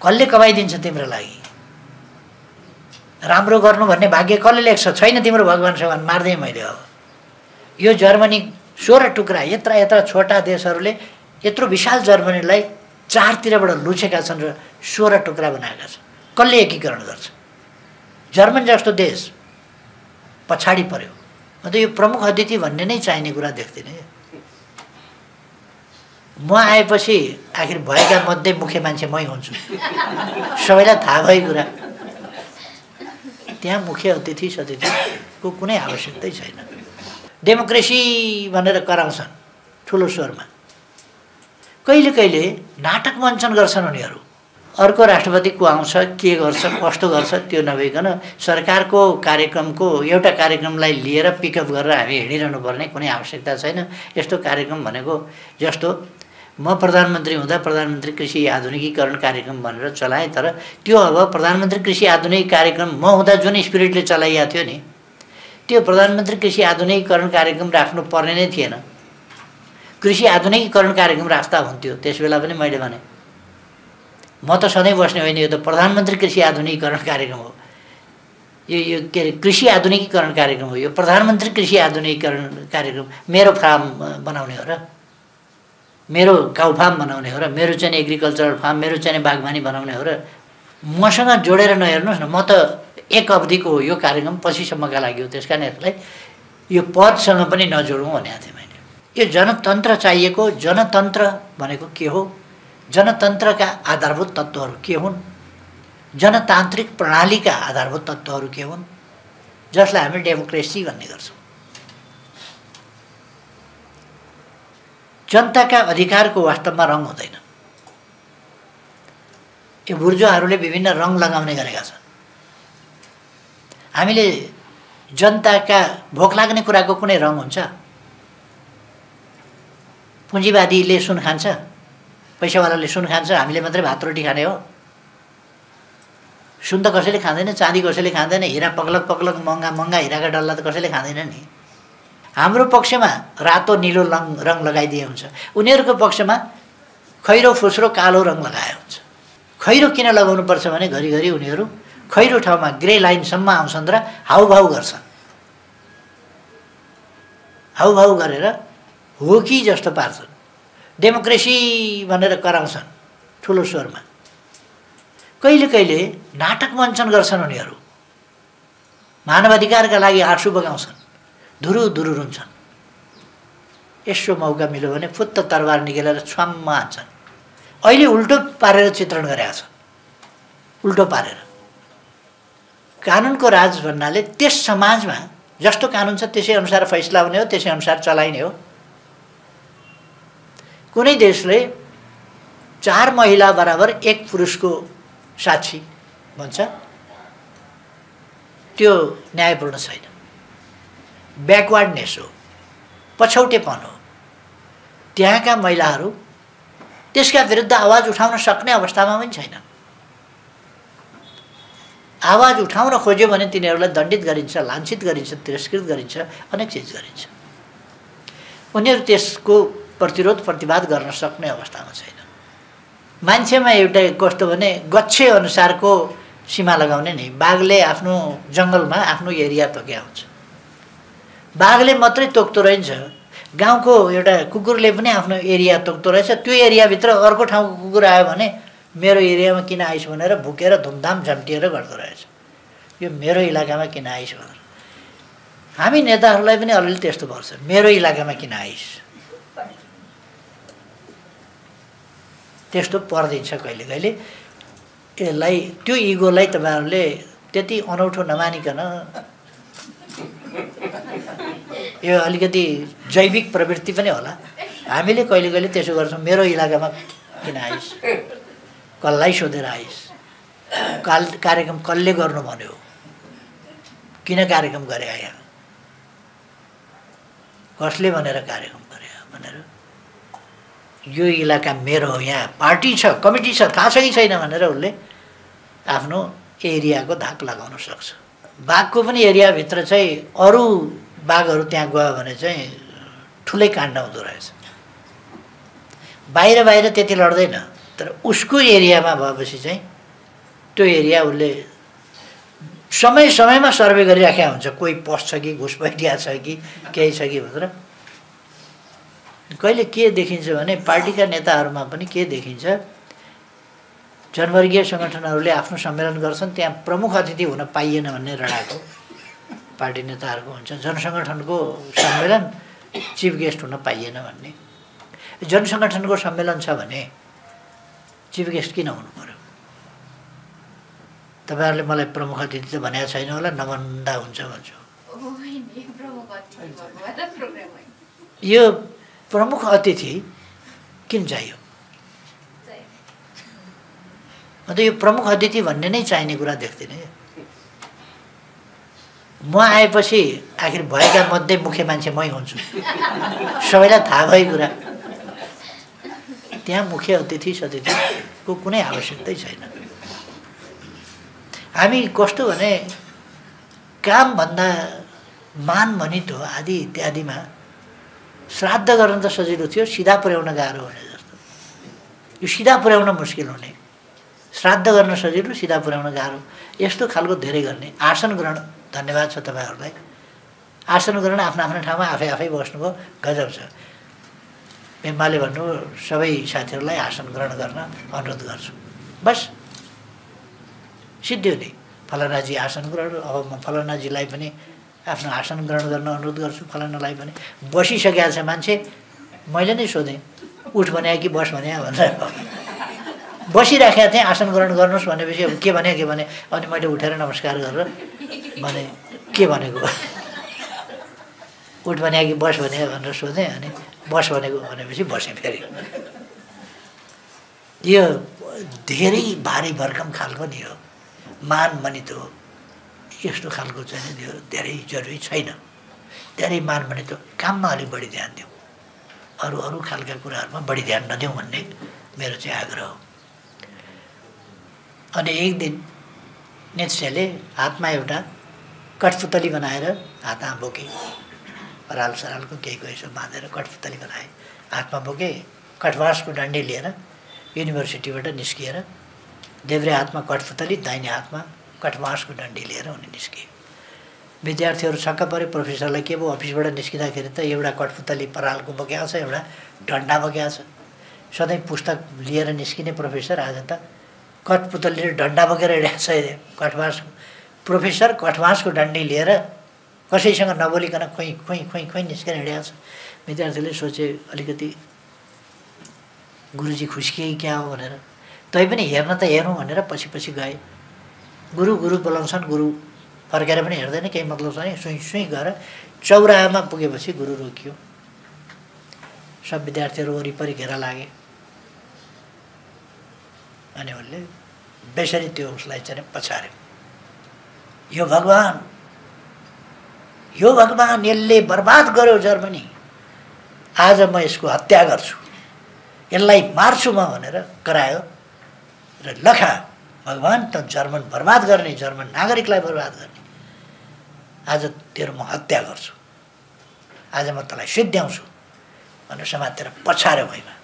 कसले कमाइदिन्छ तिम्रो लागि? राम्रो गर्नु भन्ने भाग्य कसले लेख्छ? छैन तिम्रो भगवान् सगवान मार्दै मैले अब यो जर्मनी सोह्र टुक्रा यत्र यत्र छोटा देशहरूले यत्रो विशाल जर्मनीलाई चारतिरबाट लुछेका छन् र सोह्र टुक्रा बनाएका छन्। कसले एकीकरण गर्छ? जर्मन जस्तो देश पछाडि पर्यो। अन्त यो प्रमुख अतिथि भन्ने नै चाहिने कुरा देख्दिनँ। म आएपछि आखिर भएका मध्ये मुख्य मान्छे मै हुन्छु। सबैलाई थाहा भएको कुरा। त्यहाँ मुख्य अतिथि सतिथिको कुनै आवश्यकतै छैन। डेमोक्रेसी भनेर कराउँछन् ठुलो स्वरमा। कहिले कहिले नाटक मञ्चन गर्छन् उनीहरू। अर्को राष्ट्रपति को आउँछ के गर्छ कस्तो गर्छ त्यो नभइकन सरकारको कार्यक्रमको एउटा कार्यक्रमलाई लिएर पिकअप गरेर हामी हिँडिरहनु पर्ने कुनै आवश्यकता छैन। यस्तो कार्यक्रम भनेको जस्तो म प्रधानमन्त्री हुँदा प्रधानमन्त्री कृषि आधुनिकीकरण कार्यक्रम भनेर चलाएँ तर त्यो अब प्रधानमन्त्री कृषि आधुनिक कार्यक्रम म हुँदा जुन स्पिरिटले चलाइएको थियो नि त्यो प्रधानमन्त्री कृषि आधुनिकीकरण कार्यक्रम राख्नु पर्ने नै थिएन। कृषि आधुनिकीकरण कार्यक्रम राख्दा हुन्थ्यो त्यस बेला पनि मैले भने म त सधैँ बस्ने होइन यो त प्रधानमन्त्री कृषि आधुनिकीकरण कार्यक्रम हो। यो यो के अरे कृषि आधुनिकीकरण कार्यक्रम हो यो प्रधानमन्त्री कृषि आधुनिकीकरण कार्यक्रम मेरो फार्म बनाउने हो र। मेरो काउ फार्म बनाउने हो र मेरो चाहिँ एग्रिकल्चरल फार्म मेरो चाहिँ बागवानी बनाउने हो र मसँग जोडेर नहेर्नुहोस् न म त एक अवधिको यो कार्यक्रम पछिसम्मका लागि हो त्यस कारण यसलाई यो पदसँग पनि नजोडौँ भनेको थिएँ मैले। यो जनतन्त्र चाहिएको जनतन्त्र भनेको के हो? जनतन्त्रका आधारभूत तत्त्वहरू के हुन्? जनतान्त्रिक प्रणालीका आधारभूत तत्त्वहरू के हुन्? जसलाई हामी डेमोक्रेसी भन्ने गर्छौँ। जनताका अधिकारको वास्तवमा रङ हुँदैन। यो बुर्जुवाहरूले विभिन्न रङ लगाउने गरेका छन्। हामीले जनताका भोक लाग्ने कुराको कुनै रङ हुन्छ? पुँजीवादीले सुन खान्छ पैसावालाले सुन खान्छ हामीले मात्रै भात रोटी खाने हो। सुन त कसैले खाँदैन चाँदी कसैले खाँदैन हिरा पग्लक पग्लक महँगा महँगा हिराका डल्ला त कसैले खाँदैन नि। हाम्रो पक्षमा रातो निलो रङ रङ लगाइदिए हुन्छ। उनीहरूको पक्षमा खैरो फुस्रो कालो रङ लगाए हुन्छ। खैरो किन लगाउनुपर्छ भने घरिघरि उनीहरू खैरो ठाउँमा ग्रे लाइनसम्म आउँछन् र हाउभाउ गर्छन्। हाउभाउ गरेर हो कि जस्तो पार्छन्। डेमोक्रेसी भनेर कराउँछन् ठुलो स्वरमा। कहिले कहिले नाटक मञ्चन गर्छन् उनीहरू। मानवाधिकारका लागि आँसु बगाउँछन्। धुरु धुरु रुन्छन्। यसो मौका मिल्यो भने फुत्त तरबार निकालेर छ्वाममा हान्छन्। अहिले उल्टो पारेर चित्रण गरेका छन्। उल्टो पारेर। कानुनको राज भन्नाले त्यस समाजमा जस्तो कानुन छ त्यसै अनुसार फैसला हुने हो त्यसै अनुसार चलाइने हो। कुनै देशले चार महिला बराबर एक पुरुषको साक्षी भन्छ। त्यो न्यायपूर्ण छैन। ब्याकवार्डनेस हो पछौटेपन हो। त्यहाँका महिलाहरू त्यसका विरुद्ध आवाज उठाउन सक्ने अवस्थामा पनि छैन। आवाज उठाउन खोज्यो भने तिनीहरूलाई दण्डित गरिन्छ लान्छित गरिन्छ तिरस्कृत गरिन्छ अनेक चिज गरिन्छ। उनीहरू त्यसको प्रतिरोध प्रतिवाद गर्न सक्ने अवस्थामा छैन। मान्छेमा एउटा कस्तो भने गच्छे अनुसारको सीमा लगाउने नि। बाघले आफ्नो जङ्गलमा आफ्नो एरिया तोक्या हुन्छ। बाघले मात्रै तोक्दो रहेछ। गाउँको एउटा कुकुरले पनि आफ्नो एरिया तोक्दो रहेछ। त्यो एरियाभित्र अर्को ठाउँको कुकुर आयो भने मेरो एरियामा किन आइस? भनेर भुकेर धुमधाम झम्टिएर गर्दो रहेछ। यो मेरो इलाकामा किन आइस? भनेर। हामी नेताहरूलाई पनि अलिअलि त्यस्तो पर्छ मेरो इलाकामा किन आइस? त्यस्तो परिदिन्छ कहिले कहिले। यसलाई त्यो इगोलाई तपाईँहरूले त्यति अनौठो नमानिकन यो अलिकति जैविक प्रवृत्ति पनि होला। हामीले कहिले कहिले त्यसो गर्छौँ मेरो इलाकामा किन आइस? कसलाई सोधेर आइस। काल कार्यक्रम कसले गर्नु भन्यो? किन कार्यक्रम गरे यहाँ कसले भनेर कार्यक्रम गरे भनेर? यो इलाका मेरो हो यहाँ पार्टी छ कमिटी छ थाहा छ कि छैन भनेर उसले आफ्नो एरियाको धाक लगाउन सक्छ। बाघको पनि एरियाभित्र चाहिँ अरू बाघहरू त्यहाँ गयो भने चाहिँ ठुलै काण्ड हुँदो रहेछ। बाहिर बाहिर त्यति लड्दैन तर उसको एरियामा भएपछि चाहिँ त्यो एरिया उसले समय समयमा सर्वे गरिराखेका हुन्छ कोही पस्छ कि घुसपैठिया छ कि केही छ कि भनेर। कहिले के देखिन्छ भने पार्टीका नेताहरूमा पनि के देखिन्छ जनवर्गीय सङ्गठनहरूले आफ्नो सम्मेलन गर्छन् त्यहाँ प्रमुख अतिथि हुन पाइएन भन्ने रडाको पार्टी नेताहरूको हुन्छ। जनसङ्गठनको सम्मेलन चिफ गेस्ट हुन पाइएन भन्ने। जनसङ्गठनको सम्मेलन छ भने चिफ गेस्ट किन हुनु पऱ्यो तपाईँहरूले मलाई प्रमुख अतिथि त भनेको छैन होला नभन्दा हुन्छ भन्छु। यो प्रमुख अतिथि किन चाहियो? अन्त यो प्रमुख अतिथि भन्ने नै चाहिने कुरा देख्दिनँ। म आएपछि आखिर भएका मध्ये मुख्य मान्छे मै हुन्छु। सबैलाई थाहा भएको कुरा। त्यहाँ मुख्य अतिथि सतिथिको कुनै आवश्यकतै छैन। हामी कस्तो भने कामभन्दा मान भनितो आदि इत्यादिमा श्राद्ध गर्न त सजिलो थियो सिधा पुर्याउन गाह्रो हुने जस्तो। यो सिधा पुर्याउन मुस्किल हुने। श्राद्ध गर्न सजिलो सिधा पुर्याउन गाह्रो। यस्तो खालको धेरै गर्ने। आसन ग्रहण धन्यवाद छ तपाईँहरूलाई। आसन ग्रहण आफ्नो आफ्नो ठाउँमा आफै आफै बस्नुभयो गजब छ। पेम्बाले भन्नु सबै साथीहरूलाई आसन ग्रहण गर्न अनुरोध गर्छु। बस। सिद्धियो नि फलानाजी आसन ग्रहण अब म फलानाजीलाई पनि आफ्नो आसन ग्रहण गर्न अनुरोध गर्छु फलानालाई पनि। बसिसकेको छ मान्छे मैले नै सोधेँ उठ भने कि बस भने भनेर बसिराखेका थिएँ आसन ग्रहण गर्नुहोस् भनेपछि अब के भने के भने अनि मैले उठेर नमस्कार गरेर भने के भनेको? उठ भने कि बस भने भनेर सोधेँ अनि बस भनेको भनेपछि बसेँ फेरि। यो धेरै भारी भरकम खालको नि हो। मान मनितो यस्तो खालको चाहिँ त्यो धेरै जरुरी छैन। धेरै मान मनितो काममा अलिक बढी ध्यान दिउँ। अरू अरू खालका कुराहरूमा बढी ध्यान नदिउँ भन्ने मेरो चाहिँ आग्रह हो। अनि एक दिन नेत्सेले हातमा एउटा कठपुतली बनाएर हातमा बोके। पराल सरालको केहीको यसो बाँधेर कठपुतली बनाए। हातमा बोके कठवासको डन्डी लिएर युनिभर्सिटीबाट निस्किएर देब्रे हातमा कठपुतली दाहिने हातमा कठवासको डन्डी लिएर उनी निस्किए विद्यार्थीहरू छक्क पऱ्यो प्रोफेसरलाई के भयो अफिसबाट निस्किँदाखेरि त एउटा कठपुतली परालको बोकेको छ एउटा डन्डा बोकेको छ। सधैँ पुस्तक लिएर निस्किने प्रोफेसर आज त कठपुतलीले डन्डा बोकेर हिँडेको छ कठवास प्रोफेसर कठवासको डन्डी लिएर कसैसँग नबोलिकन खोइ खोइ खोइ खोइ निस्केर हिँडेको छ। विद्यार्थीले सोचे अलिकति गुरुजी खुस्किए क्या हो भनेर। तैपनि हेर्न त हेरौँ भनेर पछि पछि गए। गुरु गुरु बोलाउँछन् गुरु फर्केर पनि हेर्दैन केही मतलब छैन। सुई सुई गएर चौराहामा पुगेपछि गुरु रोकियो। सब विद्यार्थीहरू वरिपरि घेरा लागे। अनि उसले बेसरी त्यो उसलाई चाहिँ पछार्यो यो भगवान् यो भगवान् यसले बर्बाद गर्यो जर्मनी। आज म यसको हत्या गर्छु। यसलाई मार्छु म भनेर करायो र लखा भगवान् त जर्मन बर्बाद गर्ने जर्मन नागरिकलाई बर्बाद गर्ने। आज तेरो म हत्या गर्छु। आज म तँलाई सिद्ध्याउँछु भनेर समातेर पछार्यो भइमा।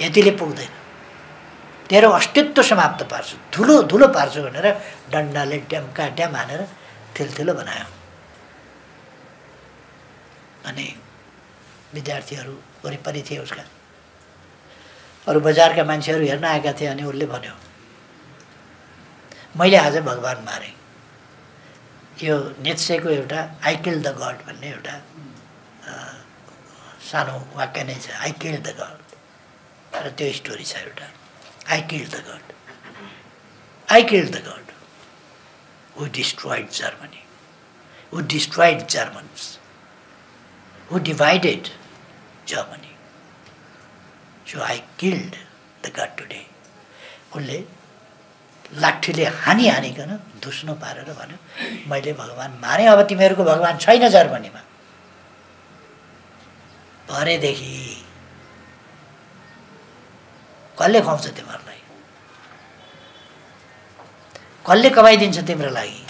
यतिले पुग्दैन। तेरो अस्तित्व समाप्त पार्छु। धुलो धुलो पार्छु भनेर डन्डाले ड्याम्का ड्याम हानेर थिल्थिलो बनायो। अनि विद्यार्थीहरू वरिपरि थिए उसका। अरू बजारका मान्छेहरू हेर्न आएका थिए अनि उसले भन्यो मैले आज भगवान् मारेँ। यो नेत्सेको एउटा आई किल द गड भन्ने एउटा सानो वाक्य नै छ। आई किल द गड र त्यो स्टोरी छ एउटा I kill the God I kill the God who destroyed Germany, who destroyed Germans, who divided Germany. So I killed the God today. उसले लाठीले हानी हानिकन धुस्नो पारेर भन्यो मैले भगवान् मारेँ अब तिमीहरूको भगवान् छैन जर्मनीमा भरेदेखि कसले खुवाउँछ तिमीहरूलाई? कसले कमाइदिन्छ तिम्रो लागि?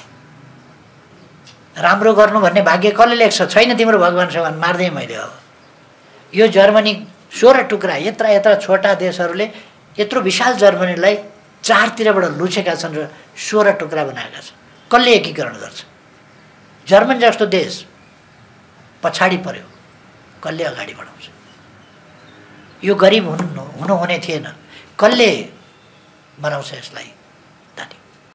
राम्रो गर्नु भन्ने भाग्य कसले लेख्छ? छैन तिम्रो भगवान् सगवान मार्दै मैले अब यो जर्मनी सोह्र टुक्रा यत्र यत्र छोटा देशहरूले यत्रो विशाल जर्मनीलाई चारतिरबाट लुछेका छन् र सोह्र टुक्रा बनाएका छन्। कसले एकीकरण गर्छ? जर्मनी जस्तो देश पछाडि पर्यो। कसले अगाडि बढाउँछ? यो गरिब हुनु हुनुहुने थिएन। कसले बनाउँछ यसलाई?